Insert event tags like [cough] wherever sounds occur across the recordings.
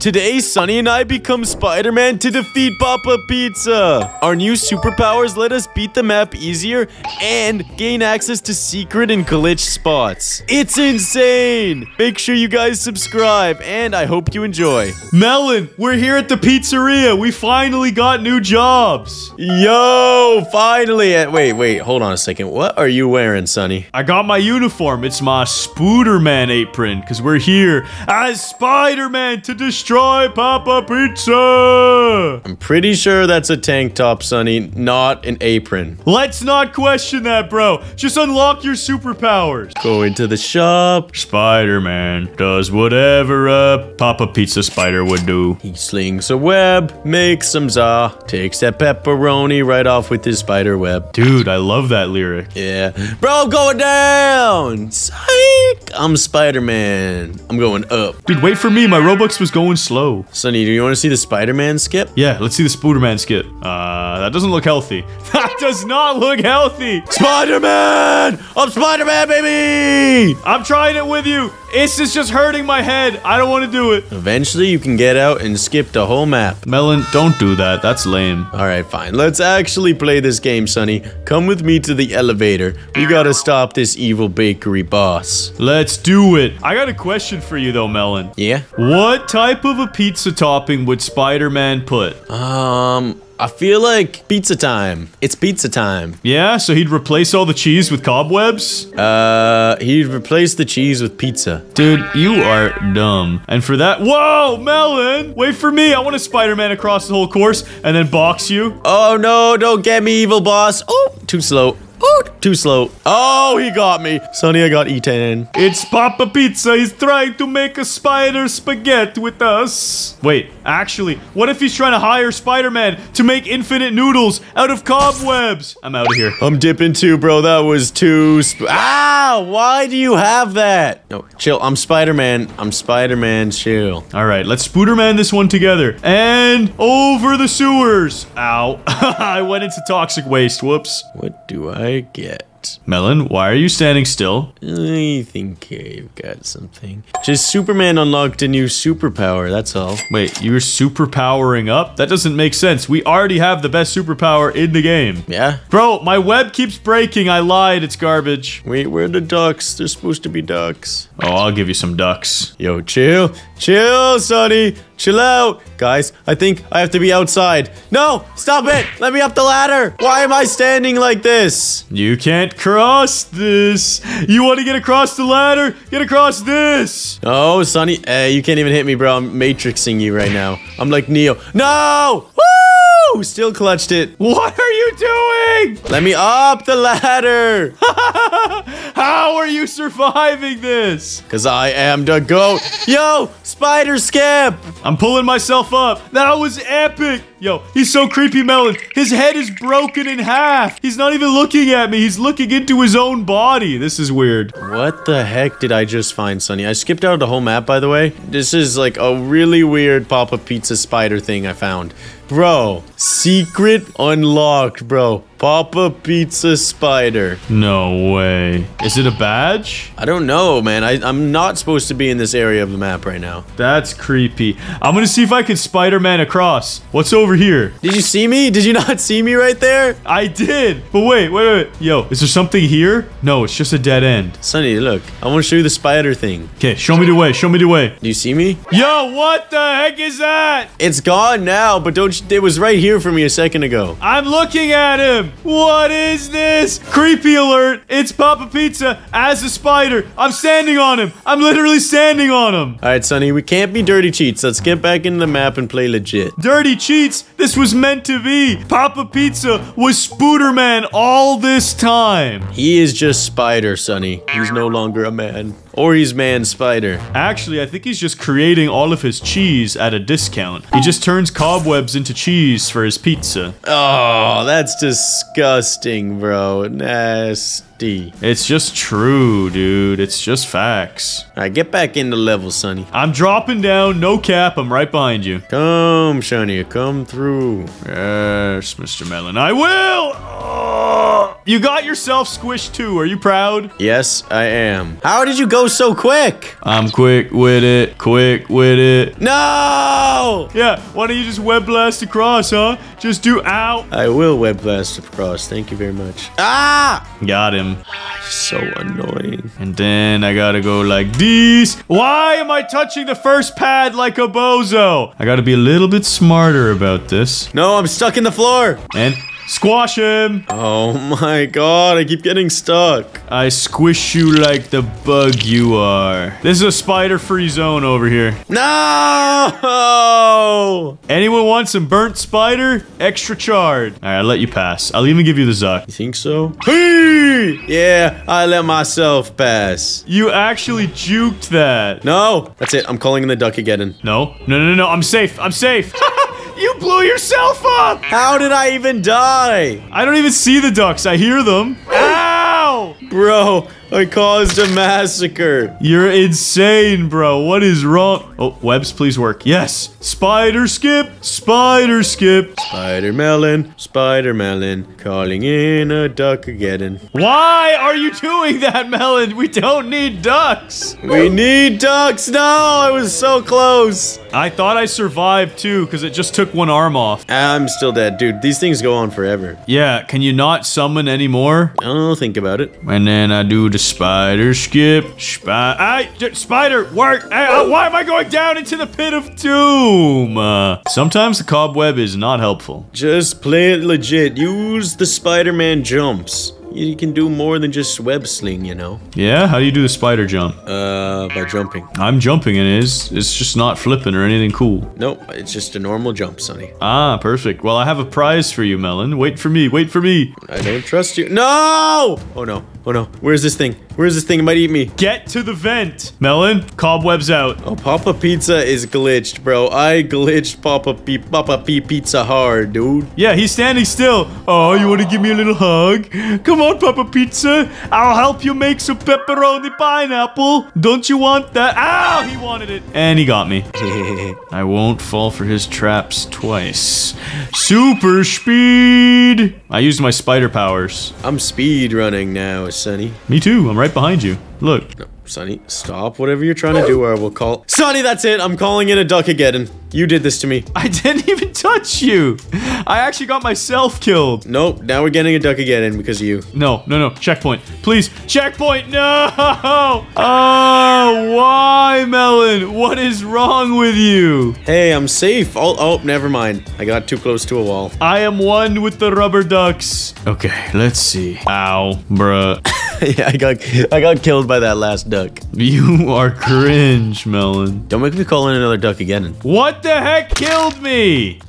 Today, Sunny and I become Spider-Man to defeat Papa Pizza. Our new superpowers let us beat the map easier and gain access to secret and glitch spots. It's insane. Make sure you guys subscribe, and I hope you enjoy. Melon, we're here at the pizzeria. We finally got new jobs. Yo, finally. Uh, Wait, wait, hold on a second. What are you wearing, Sunny? I got my uniform. It's my Spooderman apron because we're here as Spider-Man to destroy Papa Pizza. I'm pretty sure that's a tank top, Sunny, not an apron. Let's not question that, bro. Just unlock your superpowers. Go into the shop. Spider-Man does whatever a Papa Pizza spider would do. He slings a web, makes some za, takes that pepperoni right off with his spider web. Dude, I love that lyric. Yeah. Bro, I'm going down. Psych. I'm Spider-Man. I'm going up. Dude, wait for me. My Robux was going slow. Sunny, do you want to see the Spider-Man skip? Yeah, let's see the Spooderman skit. Uh, that doesn't look healthy. [laughs] That does not look healthy. Spider-Man! I'm Spider-Man, baby! I'm trying it with you. It's just, just hurting my head. I don't want to do it. Eventually, you can get out and skip the whole map. Melon, don't do that. That's lame. All right, fine. Let's actually play this game, Sunny. Come with me to the elevator. We gotta stop this evil bakery boss. Let's do it. I got a question for you though, Melon. Yeah? What type of a pizza topping would Spider-Man put? Um, I feel like pizza time. It's pizza time. Yeah, so he'd replace all the cheese with cobwebs? Uh, he'd replace the cheese with pizza. Dude, you are dumb. And for that- Whoa, Melon! Wait for me. I want to Spider-Man across the whole course and then box you. Oh no, don't get me, evil boss. Oh, too slow. Oh, too slow. Oh, he got me. Sunny, I got eaten. It's Papa Pizza. He's trying to make a spider spaghetti with us. Wait, actually, what if he's trying to hire Spider-Man to make infinite noodles out of cobwebs? I'm out of here. I'm dipping too, bro. That was too. Sp ah, why do you have that? No, chill. I'm Spider-Man. I'm Spider-Man. Chill. All right, let's Spooderman this one together. And over the sewers. Ow. [laughs] I went into toxic waste. Whoops. What do I get? Melon, why are you standing still? I think I've got something. Just Superman unlocked a new superpower. That's all. Wait, you're superpowering up? That doesn't make sense. We already have the best superpower in the game. Yeah. Bro, my web keeps breaking. I lied. It's garbage. Wait, where are the ducks? They're supposed to be ducks. Oh, I'll give you some ducks. Yo, chill. Chill, Sunny. Chill out. Guys, I think I have to be outside. No, stop it. Let me up the ladder. Why am I standing like this? You can't cross this. You want to get across the ladder? Get across this. Oh, Sunny. Uh, you can't even hit me, bro. I'm matrixing you right now. I'm like Neo. No! Woo! Still clutched it. What are you doing? Let me up the ladder. [laughs] How are you surviving this? Because I am the GOAT. Yo, spider skip. I'm pulling myself up. That was epic. Yo, he's so creepy, Melon. His head is broken in half. He's not even looking at me. He's looking into his own body. This is weird. What the heck did I just find, Sunny? I skipped out of the whole map, by the way. This is like a really weird Papa Pizza spider thing I found. Bro, secret unlocked, bro. Papa Pizza spider. No way. Is it a badge? I don't know, man. I, I'm not supposed to be in this area of the map right now. That's creepy. I'm gonna see if I can Spider-Man across. What's over here? Did you see me? Did you not [laughs] see me right there? I did. But wait, wait, wait. Yo, is there something here? No, it's just a dead end. Sunny, look. I want to show you the spider thing. Okay, show me the way. Show me the way. Do you see me? Yo, what the heck is that? It's gone now, but don't you, it was right here for me a second ago. I'm looking at him. What is this? Creepy alert. It's Papa Pizza as a spider. I'm standing on him. I'm literally standing on him. All right, Sunny, we can't be dirty cheats. Let's get back into the map and play legit. Dirty cheats. This was meant to be. Papa Pizza was Spooderman all this time. He is just Spider, Sunny. He's no longer a man. Or he's man spider. Actually, I think he's just creating all of his cheese at a discount. He just turns cobwebs into cheese for his pizza. Oh, that's disgusting, bro. Nasty. It's just true, dude. It's just facts. All right, get back in the level, Sunny. I'm dropping down, no cap. I'm right behind you. Come, Sunny, come through. Yes, Mr. Melon. I will! Oh. You got yourself squished too. Are you proud? Yes, I am. How did you go so quick? I'm quick with it. Quick with it. No! Yeah, why don't you just web blast across, huh? Just do out. I will web blast across. Thank you very much. Ah! Got him. So annoying. And then I gotta go like this. Why am I touching the first pad like a bozo? I gotta be a little bit smarter about this. No, I'm stuck in the floor. And squash him. Oh my god, I keep getting stuck. I squish you like the bug you are. This is a spider-free zone over here. No! Anyone want some burnt spider? Extra charred. All right, I'll let you pass. I'll even give you the Zuck. You think so? Hey! Yeah, I let myself pass. You actually juked that. No, that's it. I'm calling in the duck again. No, no, no, no. I'm safe. I'm safe. [laughs] blew yourself up. How did I even die? I don't even see the ducks. I hear them. Ow! Bro, I caused a massacre. You're insane, bro. What is wrong? Oh, webs, please work. Yes. Spider skip. Spider skip. Spider melon, spider melon, calling in a duck again. Why are you doing that, Melon? We don't need ducks. We need ducks. No, I was so close. I thought I survived too, because it just took one arm off. I'm still dead, dude. These things go on forever. Yeah, can you not summon anymore? I'll oh, think about it. And then I do the spider skip. I, spider, work. Uh, why am I going down into the pit of doom? Uh, sometimes the cobweb is not helpful. Just play it legit. Use the Spider-Man jumps. You can do more than just web sling, you know. Yeah, how do you do the spider jump? Uh, by jumping. I'm jumping and it is. It's just not flipping or anything cool. Nope, it's just a normal jump, Sunny. Ah, perfect. Well, I have a prize for you, Melon. Wait for me. Wait for me. I don't trust you. No! Oh no. Oh no. Where's this thing? Where's this thing? It might eat me. Get to the vent. Melon, cobwebs out. Oh, Papa Pizza is glitched, bro. I glitched Papa P Papa P Pizza hard, dude. Yeah, he's standing still. Oh, you want to give me a little hug? Come on, Papa Pizza. I'll help you make some pepperoni pineapple. Don't you want that? Ow, he wanted it. And he got me. [laughs] I won't fall for his traps twice. Super speed. I used my spider powers. I'm speed running now, Sunny. Me too. I'm right behind you. Look. No, Sunny, stop whatever you're trying to do or I will call- Sunny, that's it! I'm calling in a duck again. You did this to me. I didn't even touch you. I actually got myself killed. Nope, now we're getting a duck again in because of you. No, no, no. Checkpoint. Please. Checkpoint. No. Oh, [laughs] why, Melon? What is wrong with you? Hey, I'm safe. Oh, oh, never mind. I got too close to a wall. I am one with the rubber ducks. Okay, let's see. Ow, bruh. [laughs] yeah, I got I got killed by that last duck. You are cringe, Melon. Don't make me call in another duck again. What the heck killed me?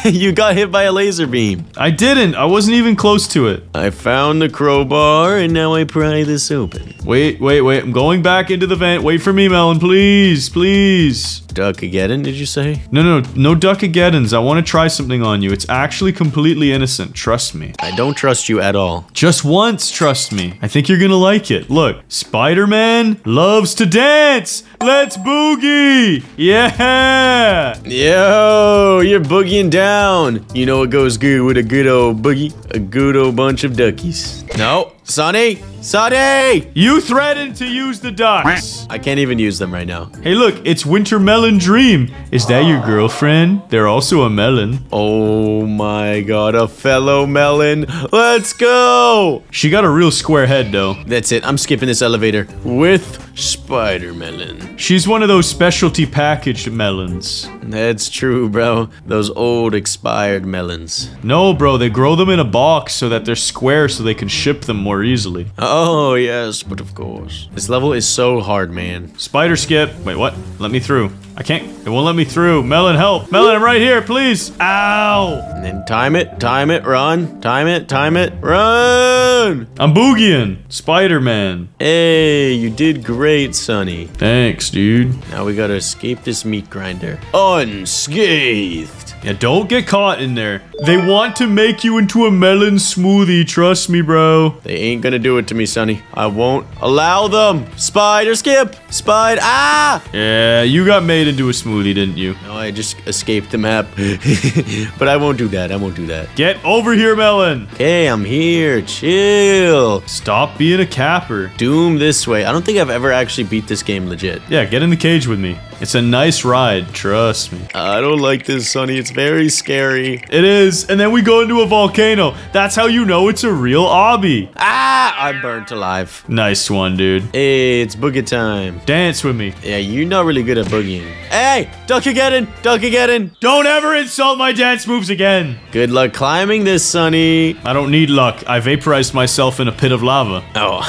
[laughs] you got hit by a laser beam. I didn't. I wasn't even close to it. I found the crowbar and now I pry this open. Wait, wait, wait. I'm going back into the vent. Wait for me, Melon. Please, please. Duck again, did you say? No, no, no duckageddons. I want to try something on you. It's actually completely innocent. Trust me. I don't trust you at all. Just once, trust me. I think you're gonna like it. Look, Spider-Man loves to dance. Let's boogie. Yeah. Yo, you're boogieing down. You know what goes good with a good old boogie? A good old bunch of duckies. No, Sunny, Sunny! You threatened to use the ducks. I can't even use them right now. Hey, look, it's Winter Melon Dream. Is that your girlfriend? They're also a melon. Oh my god, a fellow melon. Let's go! She got a real square head, though. That's it. I'm skipping this elevator with Spider Melon. She's one of those specialty packaged melons. That's true, bro. Those old expired melons. No, bro, they grow them in a box so that they're square so they can ship them more easily. Oh, yes, but of course. This level is so hard, man. Spider skip. Wait, what? Let me through. I can't. It won't let me through. Melon, help. Melon, I'm right here, please. Ow. And then time it, time it, run. Time it, time it, run! I'm boogieing. Spider-Man. Hey, you did great, Sunny. Thanks, dude. Now we gotta escape this meat grinder. Unscathed. Yeah, don't get caught in there. They want to make you into a melon smoothie. Trust me, bro. They ain't gonna do it to me, Sunny. I won't allow them. Spider skip. Spider. Ah! Yeah, you got made made into a smoothie, didn't you? No, I just escaped the map. [laughs] but I won't do that. I won't do that. Get over here, Melon. Okay, I'm here. Chill. Stop being a capper. Doom this way. I don't think I've ever actually beat this game legit. Yeah, get in the cage with me. It's a nice ride, trust me. I don't like this, Sunny. It's very scary. It is, and then we go into a volcano. That's how you know it's a real obby. Ah, I'm burnt alive. Nice one, dude. Hey, it's boogie time. Dance with me. Yeah, you're not really good at boogieing. Hey, duck again, duck again. Don't ever insult my dance moves again. Good luck climbing this, Sonny. I don't need luck. I vaporized myself in a pit of lava. Oh,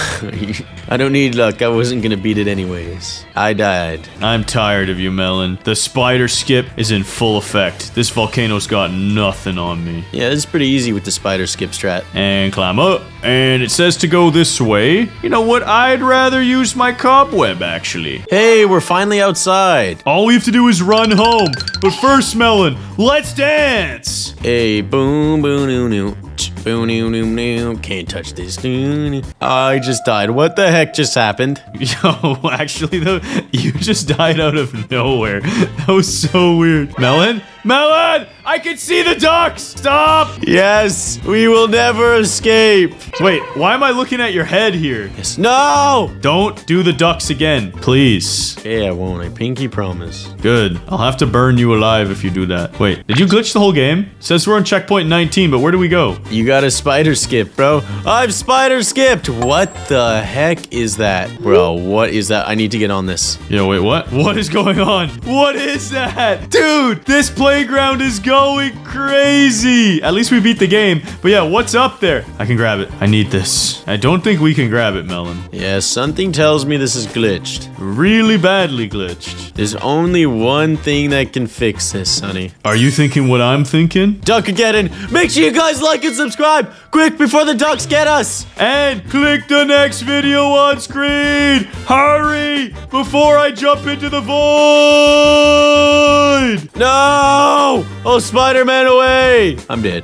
[laughs] I don't need luck. I wasn't gonna beat it anyways. I died. I'm tired of you, Melon. The spider skip is in full effect. This volcano's got nothing on me. Yeah, this is pretty easy with the spider skip strat. And climb up. And it says to go this way. You know what? I'd rather use my cobweb, actually. Hey, we're finally outside. All we have to do is run home. But first, Melon, let's dance. Hey, boom, boom. Boom, noo. Can't touch this. I just died. What the heck just happened? Yo, actually, though, you just died out of nowhere. That was so weird. Melon? Melon! I can see the ducks! Stop! Yes, we will never escape. Wait, why am I looking at your head here? Yes. No! Don't do the ducks again, please. Okay, I won't. I pinky promise. Good. I'll have to burn you alive if you do that. Wait, did you glitch the whole game? It says we're on checkpoint 19, but where do we go? You got a spider skip, bro. I've spider skipped. What the heck is that? Bro, what is that? I need to get on this. Yo, wait, what? What is going on? What is that? Dude, this playground is going crazy. At least we beat the game. But yeah, what's up there? I can grab it. I need this. I don't think we can grab it, Melon. Yeah, something tells me this is glitched. Really badly glitched. There's only one thing that can fix this, Sunny. Are you thinking what I'm thinking? Duck again. Make sure you guys like and subscribe. Quick, before the ducks get us. And click the next video on screen! Hurry! Before I jump into the void! No! Oh, Spider-Man away! I'm dead.